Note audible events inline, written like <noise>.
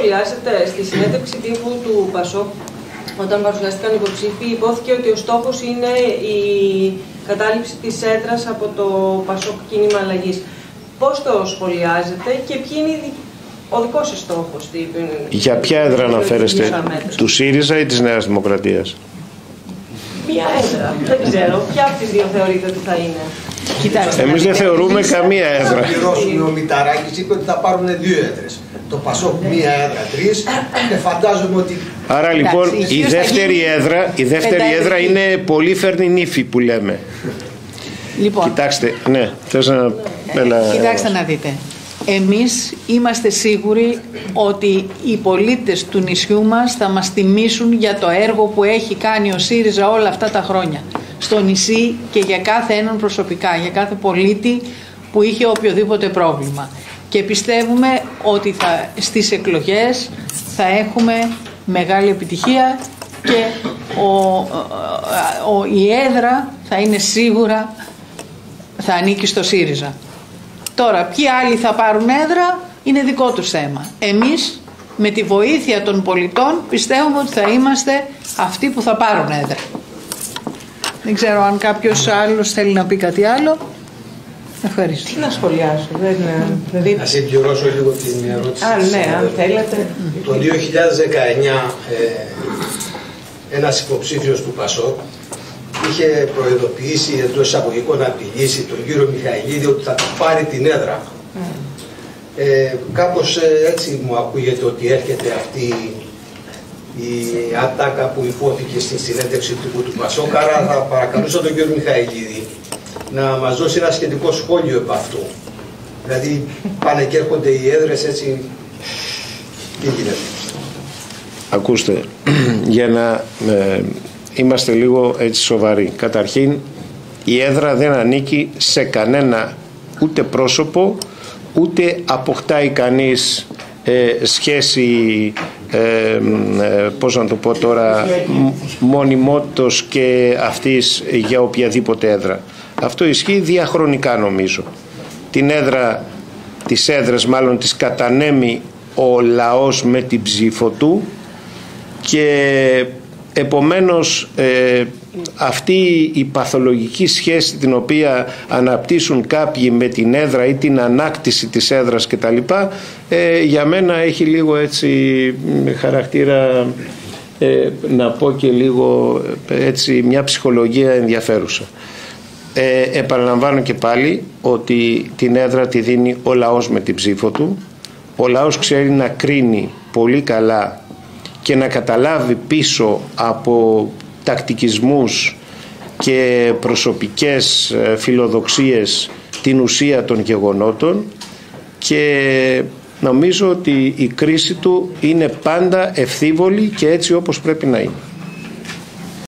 σχολιάζετε στη συνέντευξη τύπου του Πασόκ όταν παρουσιάστηκαν υποψήφοι, υπόθηκε ότι ο στόχος είναι η κατάληψη της έδρας από το Πασόκ κίνημα αλλαγής. Πώς το σχολιάζετε και ποιοι είναι ο δικός σας στόχος. Για ποια έδρα αναφέρεστε, του ΣΥΡΙΖΑ ή της Νέας Δημοκρατίας; Μία έδρα, δεν ξέρω. Ποια από τις δύο θεωρείτε ότι θα είναι; Κοιτάξτε, Εμείς δεν θεωρούμε καμία έδρα. Ο Μηταράκης είπε ότι θα πάρουν δύο έδρες το Πασόκ μία έδρα τρεις και φαντάζομαι ότι. Άρα λοιπόν η δεύτερη έδρα, η δεύτερη έδρα είναι πολύ φέρνει νύφη που λέμε. Λοιπόν, Κοιτάξτε, ναι, θες να... Κοιτάξτε να δείτε. Εμείς είμαστε σίγουροι ότι οι πολίτες του νησιού μας θα μας τιμήσουν για το έργο που έχει κάνει ο ΣΥΡΙΖΑ όλα αυτά τα χρόνια στο νησί και για κάθε έναν προσωπικά, για κάθε πολίτη που είχε οποιοδήποτε πρόβλημα και πιστεύουμε ότι θα, στις εκλογές θα έχουμε μεγάλη επιτυχία και ο, ο, η έδρα θα είναι σίγουρα θα ανήκει στο ΣΥΡΙΖΑ. Τώρα ποιοι άλλοι θα πάρουν έδρα είναι δικό τους θέμα. Εμείς με τη βοήθεια των πολιτών πιστεύουμε ότι θα είμαστε αυτοί που θα πάρουν έδρα. Δεν ξέρω αν κάποιος άλλος θέλει να πει κάτι άλλο. Ευχαριστώ. Τι να σχολιάσω. Δεν, δηλαδή... Να συμπληρώσω λίγο την ερώτηση. Α, ναι, αν θέλετε. Το 2019 ε, ένας υποψήφιος του ΠΑΣΟΚ είχε προειδοποιήσει εντός εισαγωγικών απειλήσει τον κύριο Μιχαηλίδη ότι θα του πάρει την έδρα. Ε, κάπως ε, έτσι μου ακούγεται ότι έρχεται αυτή η ατάκα που υπόθηκε στην συνέντευξη του, του Πασόκ. Άρα θα παρακαλούσα τον κύριο Μιχαηλίδη να μας δώσει ένα σχετικό σχόλιο επ' αυτού. Δηλαδή πάνε και έρχονται οι έδρες έτσι, τι γίνεται. Ακούστε, <clears throat> για να ε, είμαστε λίγο έτσι σοβαροί. Καταρχήν, η έδρα δεν ανήκει σε κανένα ούτε πρόσωπο, ούτε αποκτάει κανείς ε, σχέση, ε, ε, πώς να το πω τώρα, μονιμότητος και αυτής για οποιαδήποτε έδρα. Αυτό ισχύει διαχρονικά νομίζω. Την έδρα, τις έδρες μάλλον τις κατανέμει ο λαός με την ψήφο του και επομένως ε, αυτή η παθολογική σχέση την οποία αναπτύσσουν κάποιοι με την έδρα ή την ανάκτηση της έδρας κτλ ε, για μένα έχει λίγο έτσι χαρακτήρα ε, να πω και λίγο έτσι μια ψυχολογία ενδιαφέρουσα. Ε, επαναλαμβάνω και πάλι ότι την έδρα τη δίνει ο λαός με την ψήφο του. Ο λαός ξέρει να κρίνει πολύ καλά και να καταλάβει πίσω από τακτικισμούς και προσωπικές ε, φιλοδοξίες την ουσία των γεγονότων και νομίζω ότι η κρίση του είναι πάντα ευθύβολη και έτσι όπως πρέπει να είναι.